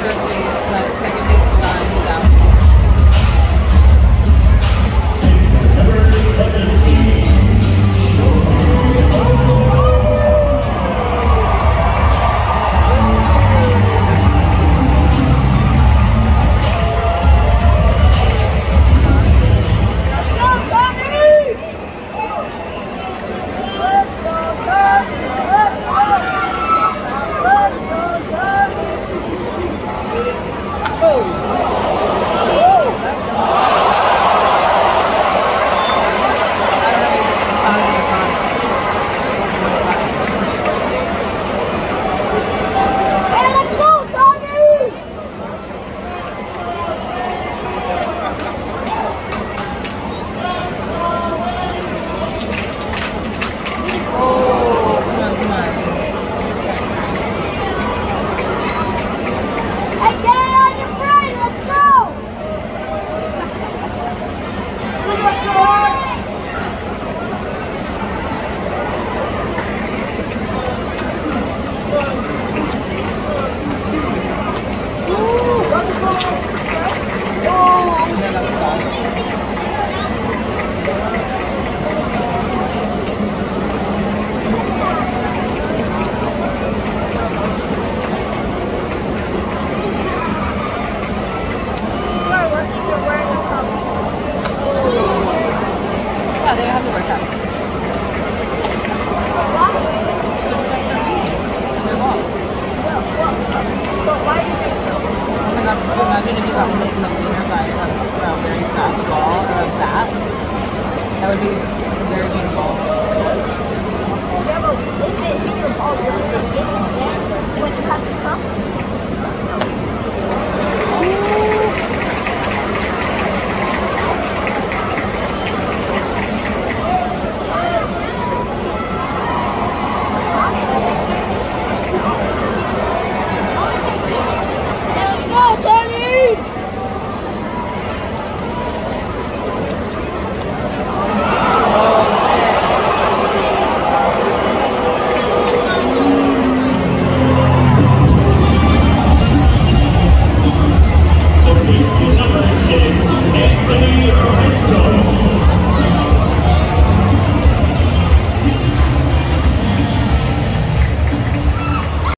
got No, they have. Oh imagine if you got hit in the nearby, by a very fast ball or a bat. That would be very painful. Yeah, but if it hit your ball,